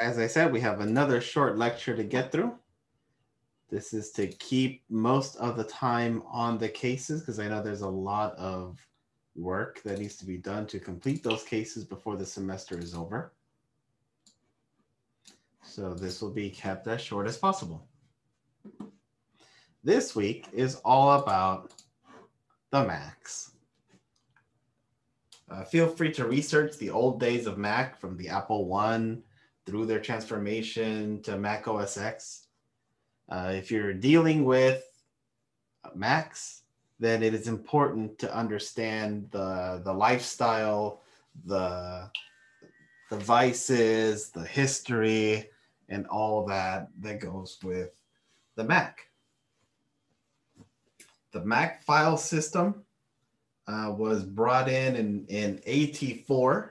as I said, we have another short lecture to get through. This is to keep most of the time on the cases because I know there's a lot of work that needs to be done to complete those cases before the semester is over. So this will be kept as short as possible. This week is all about the Macs. Uh, feel free to research the old days of Mac from the Apple One through their transformation to Mac OS X. Uh, if you're dealing with Macs, then it is important to understand the, the lifestyle, the devices, the history, and all that that goes with the Mac. The Mac file system uh, was brought in, in in AT4.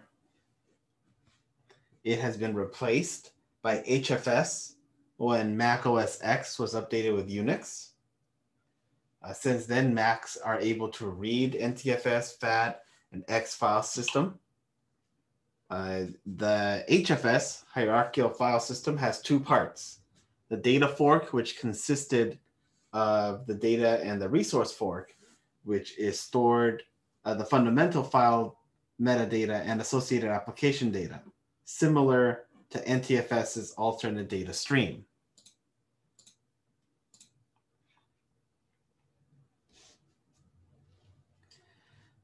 It has been replaced by HFS when Mac OS X was updated with Unix. Uh, since then, Macs are able to read NTFS, FAT, and X file system. Uh, the HFS, hierarchical file system, has two parts. The data fork, which consisted of the data and the resource fork, which is stored uh, the fundamental file metadata and associated application data, similar to NTFS's alternate data stream.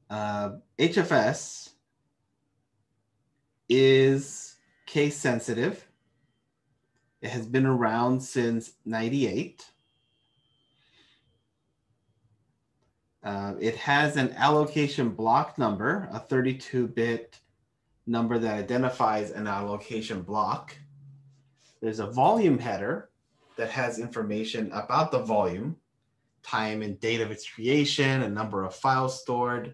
Uh, HFS is case sensitive. It has been around since 98. Uh, it has an allocation block number, a 32-bit number that identifies an allocation block. There's a volume header that has information about the volume, time and date of its creation, a number of files stored.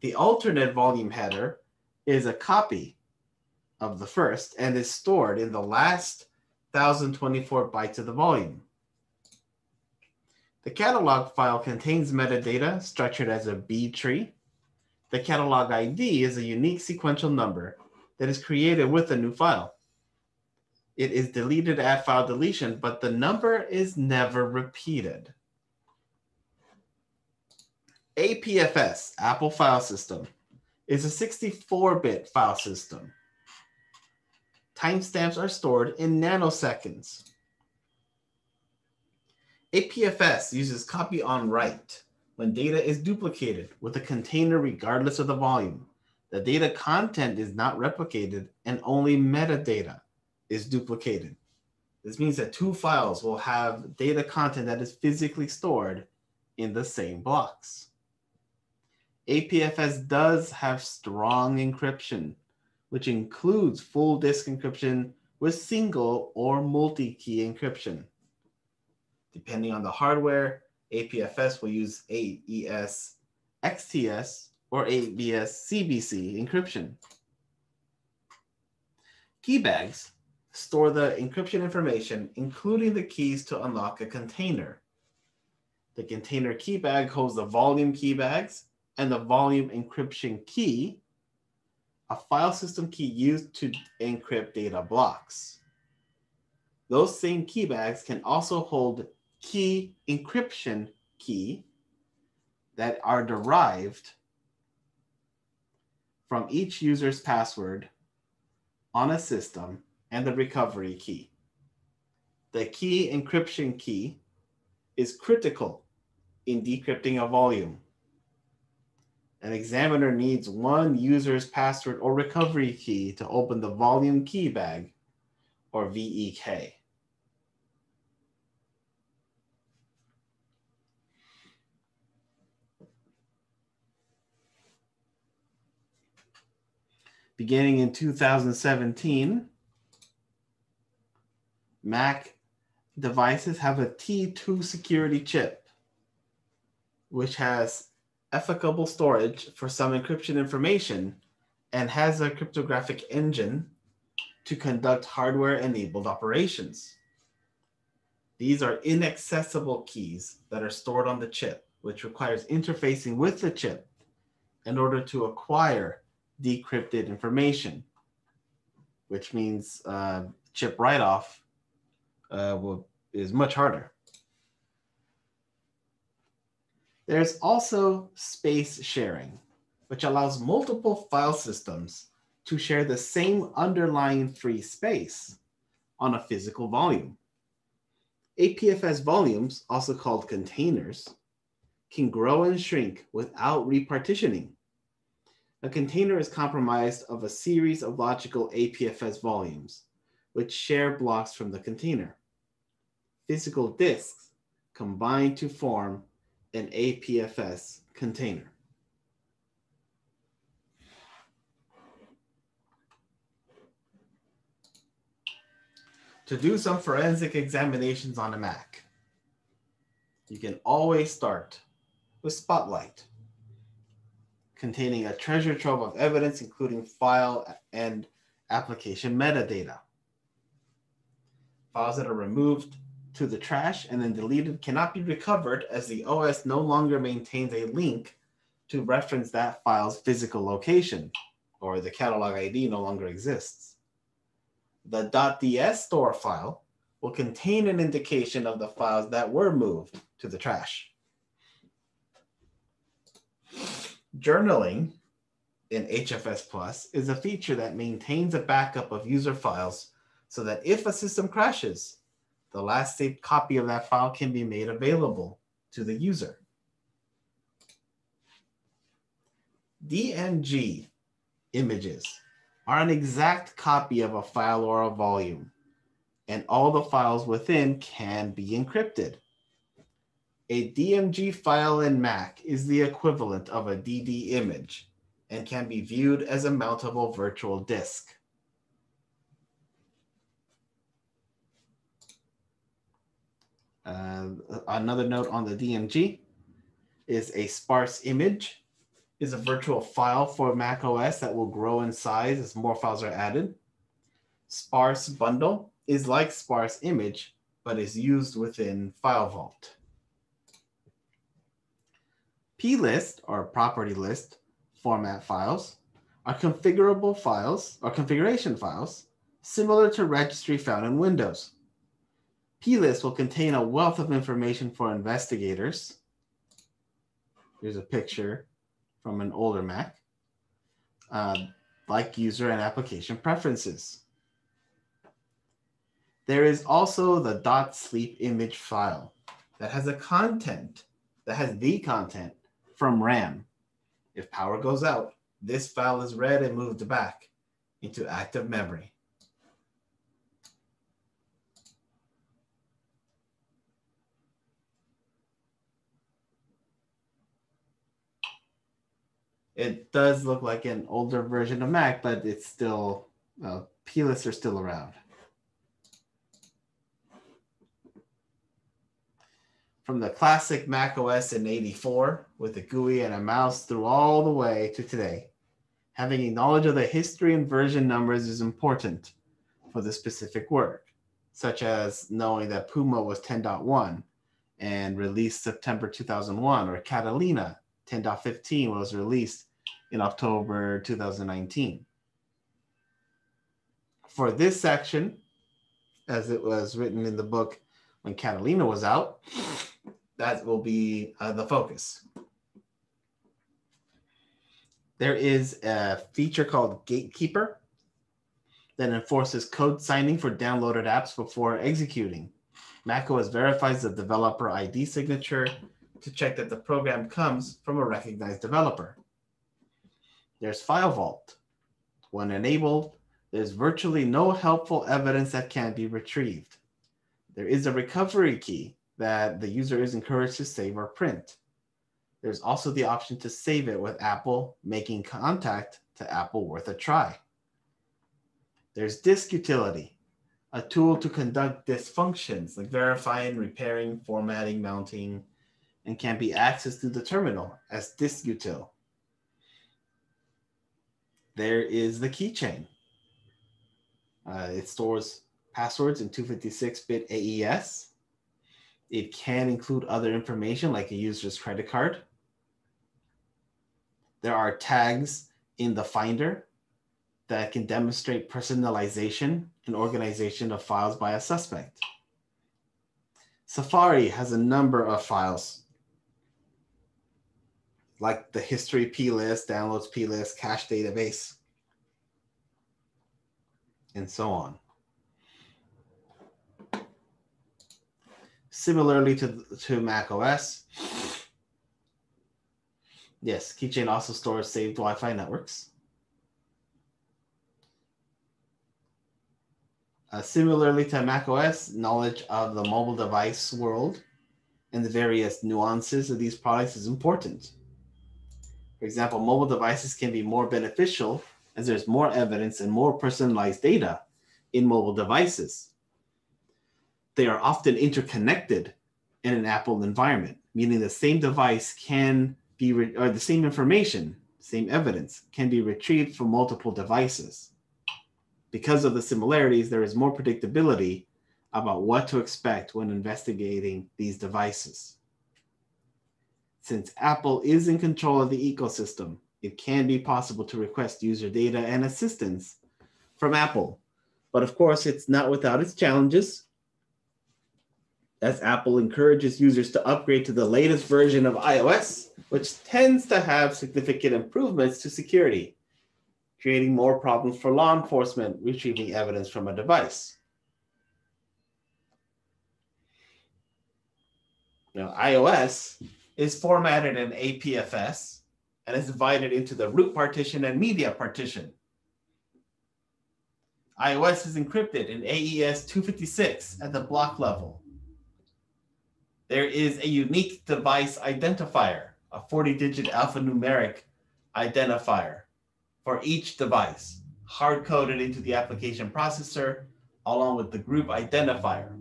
The alternate volume header is a copy of the first and is stored in the last 1024 bytes of the volume. The catalog file contains metadata structured as a B tree. The catalog ID is a unique sequential number that is created with a new file. It is deleted at file deletion, but the number is never repeated. APFS, Apple File System, is a 64-bit file system. Timestamps are stored in nanoseconds. APFS uses copy on write when data is duplicated with a container regardless of the volume. The data content is not replicated and only metadata is duplicated. This means that two files will have data content that is physically stored in the same blocks. APFS does have strong encryption, which includes full disk encryption with single or multi-key encryption. Depending on the hardware, APFS will use AES XTS or AES CBC encryption. Key bags store the encryption information, including the keys to unlock a container. The container key bag holds the volume key bags and the volume encryption key, a file system key used to encrypt data blocks. Those same key bags can also hold key encryption key that are derived from each user's password on a system and the recovery key. The key encryption key is critical in decrypting a volume. An examiner needs one user's password or recovery key to open the volume key bag or VEK. Beginning in 2017, Mac devices have a T2 security chip, which has effaceable storage for some encryption information and has a cryptographic engine to conduct hardware enabled operations. These are inaccessible keys that are stored on the chip, which requires interfacing with the chip in order to acquire decrypted information, which means uh, chip write-off uh, will, is much harder. There's also space sharing, which allows multiple file systems to share the same underlying free space on a physical volume. APFS volumes, also called containers, can grow and shrink without repartitioning. A container is comprised of a series of logical APFS volumes, which share blocks from the container. Physical disks combine to form an APFS container. To do some forensic examinations on a Mac, you can always start with Spotlight, containing a treasure trove of evidence, including file and application metadata. Files that are removed to the trash and then deleted cannot be recovered as the OS no longer maintains a link to reference that file's physical location, or the catalog ID no longer exists. The .DS_Store file will contain an indication of the files that were moved to the trash. Journaling in HFS Plus is a feature that maintains a backup of user files so that if a system crashes, the last saved copy of that file can be made available to the user. DMG images are an exact copy of a file or a volume, and all the files within can be encrypted. A DMG file in Mac is the equivalent of a DD image and can be viewed as a mountable virtual disk. Uh, another note on the DMG is a sparse image is a virtual file for Mac OS that will grow in size as more files are added. Sparse bundle is like sparse image, but is used within File Vault. Plist or property list format files are configurable files or configuration files similar to registry found in Windows. plist will contain a wealth of information for investigators. Here's a picture from an older Mac, uh, like user and application preferences. There is also the .sleep image file that has a content, that has the content from RAM. If power goes out, this file is read and moved back into active memory. it does look like an older version of Mac, but it's still, uh, plist are still around. From the classic Mac OS in 84 with a GUI and a mouse through all the way to today, having a knowledge of the history and version numbers is important for the specific work, such as knowing that Puma was 10.1 and released September 2001, or Catalina 10.15 was released in October 2019. For this section, as it was written in the book when Catalina was out, that will be uh, the focus. There is a feature called Gatekeeper that enforces code signing for downloaded apps before executing. macOS verifies the developer ID signature to check that the program comes from a recognized developer. There's File Vault. When enabled, there's virtually no helpful evidence that can be retrieved. There is a recovery key that the user is encouraged to save or print. There's also the option to save it with Apple, making contact to Apple worth a try. There's Disk Utility, a tool to conduct disk functions like verifying, repairing, formatting, mounting, and can be accessed through the terminal as disk util. There is the keychain. Uh, it stores passwords in 256-bit AES. It can include other information like a user's credit card. There are tags in the Finder that can demonstrate personalization and organization of files by a suspect. Safari has a number of files like the history plist, downloads plist, cache database, and so on. Similarly to, to Mac OS, yes, Keychain also stores saved Wi-Fi networks. Uh, similarly to macOS, knowledge of the mobile device world and the various nuances of these products is important. For example, mobile devices can be more beneficial as there's more evidence and more personalized data in mobile devices. They are often interconnected in an Apple environment, meaning the same device can be, re- or the same information, same evidence can be retrieved from multiple devices because of the similarities, there is more predictability about what to expect when investigating these devices. Since Apple is in control of the ecosystem, it can be possible to request user data and assistance from Apple. But of course, it's not without its challenges, as Apple encourages users to upgrade to the latest version of iOS, which tends to have significant improvements to security creating more problems for law enforcement retrieving evidence from a device. Now, iOS is formatted in APFS and is divided into the root partition and media partition. iOS is encrypted in AES 256 at the block level. There is a unique device identifier, a 40 digit alphanumeric identifier for each device, hard coded into the application processor, along with the group identifier.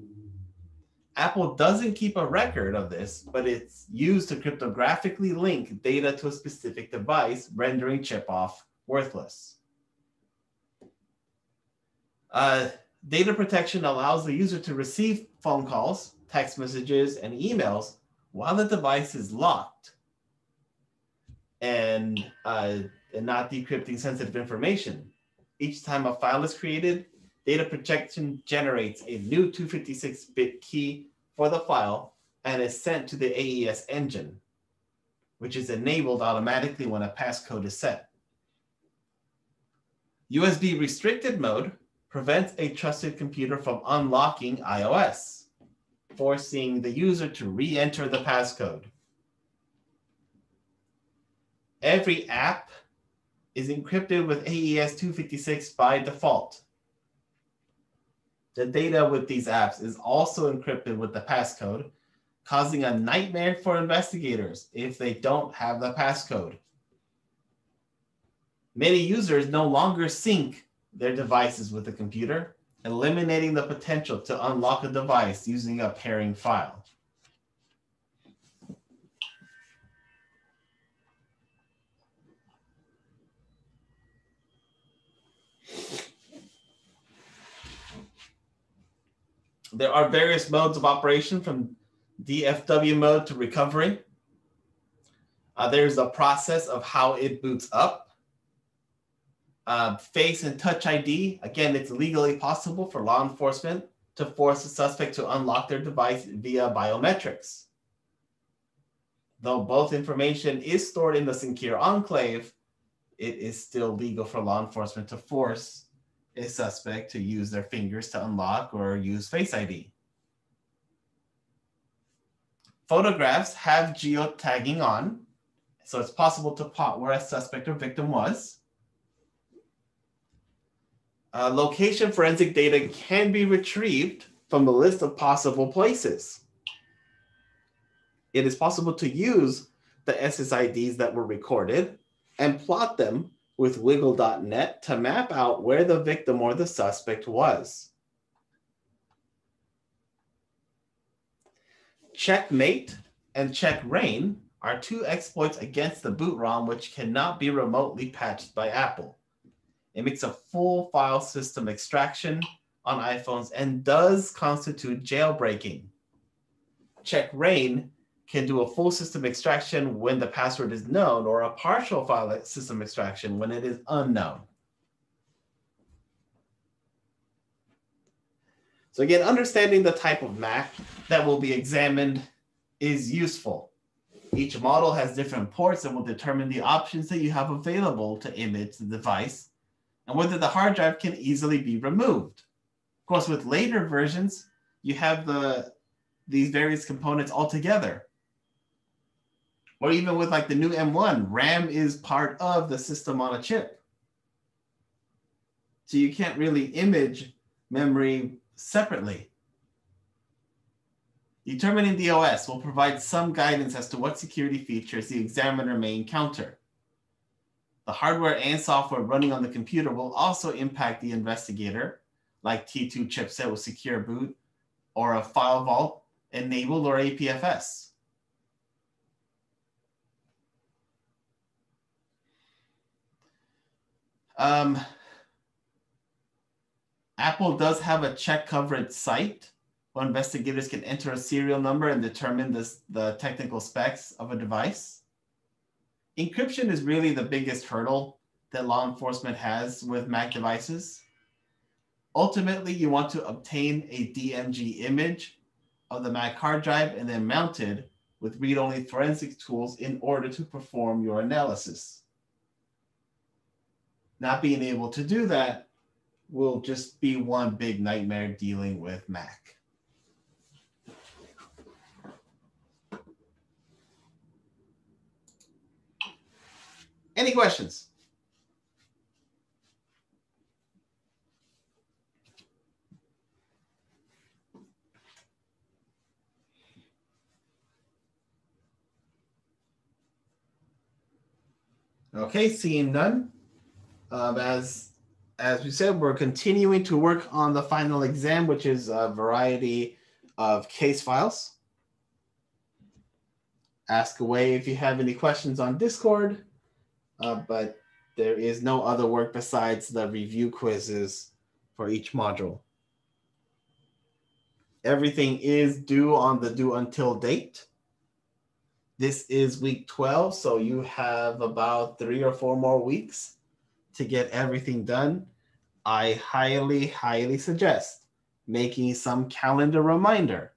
Apple doesn't keep a record of this, but it's used to cryptographically link data to a specific device, rendering chip off worthless. Uh, data protection allows the user to receive phone calls, text messages, and emails while the device is locked. And uh, and not decrypting sensitive information. Each time a file is created, data protection generates a new 256-bit key for the file and is sent to the AES engine, which is enabled automatically when a passcode is set. USB restricted mode prevents a trusted computer from unlocking iOS, forcing the user to re-enter the passcode. Every app is encrypted with AES 256 by default. The data with these apps is also encrypted with the passcode, causing a nightmare for investigators if they don't have the passcode. Many users no longer sync their devices with a computer, eliminating the potential to unlock a device using a pairing file. There are various modes of operation from DFU mode to recovery. Uh, there's a process of how it boots up. Uh, face and touch ID, again, it's legally possible for law enforcement to force a suspect to unlock their device via biometrics. Though both information is stored in the secure enclave, it is still legal for law enforcement to force a suspect to use their fingers to unlock or use Face ID. Photographs have geotagging on, so it's possible to plot where a suspect or victim was. Uh, location forensic data can be retrieved from a list of possible places. It is possible to use the SSIDs that were recorded and plot them with wigle.net to map out where the victim or the suspect was. checkm8 and checkra1n are two exploits against the boot ROM which cannot be remotely patched by Apple. It makes a full file system extraction on iPhones and does constitute jailbreaking. checkra1n can do a full system extraction when the password is known or a partial file system extraction when it is unknown. So again, understanding the type of Mac that will be examined is useful. Each model has different ports and will determine the options that you have available to image the device and whether the hard drive can easily be removed. Of course, with later versions, you have the these various components all together. Or even with like the new M1, RAM is part of the system on a chip. So you can't really image memory separately. Determining the OS will provide some guidance as to what security features the examiner may encounter. The hardware and software running on the computer will also impact the investigator, like T2 chipset with secure boot or a file vault enabled or APFS. Um, Apple does have a check coverage site where investigators can enter a serial number and determine this, the technical specs of a device. Encryption is really the biggest hurdle that law enforcement has with Mac devices. Ultimately, you want to obtain a DMG image of the Mac hard drive and then mount it with read-only forensic tools in order to perform your analysis. Not being able to do that will just be one big nightmare dealing with Mac. Any questions? Okay, seeing none. Um, as as we said, we're continuing to work on the final exam, which is a variety of case files. Ask away if you have any questions on Discord uh, but there is no other work besides the review quizzes for each module. Everything is due on the due until date. This is week 12, so you have about three or four more weeks to get everything done. I highly, highly suggest making some calendar reminder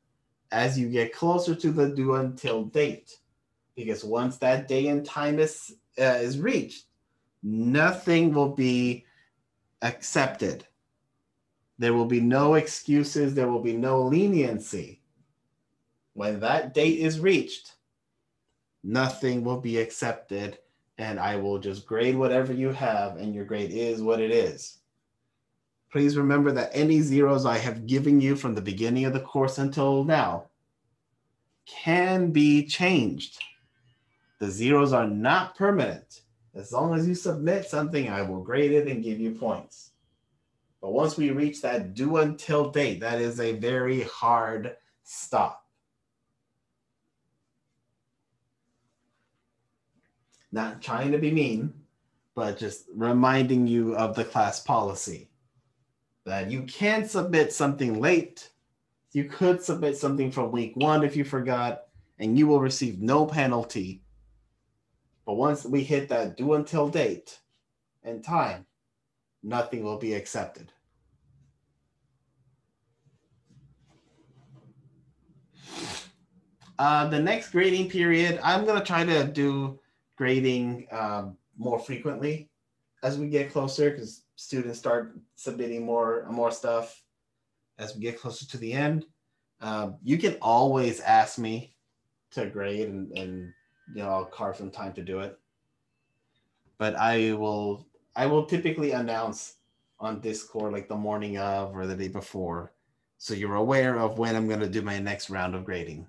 as you get closer to the due until date. Because once that day and time is uh, is reached, nothing will be accepted. There will be no excuses. There will be no leniency. When that date is reached, nothing will be accepted. And I will just grade whatever you have, and your grade is what it is. Please remember that any zeros I have given you from the beginning of the course until now can be changed. The zeros are not permanent. As long as you submit something, I will grade it and give you points. But once we reach that due until date, that is a very hard stop. Not trying to be mean, but just reminding you of the class policy that you can submit something late. You could submit something from week one if you forgot, and you will receive no penalty but once we hit that due until date and time, nothing will be accepted. Uh, the next grading period, I'm going to try to do grading um, more frequently as we get closer because students start submitting more more stuff as we get closer to the end. Uh, you can always ask me to grade and, and you know, I'll carve some time to do it. But I will I will typically announce on Discord like the morning of or the day before. So you're aware of when I'm gonna do my next round of grading.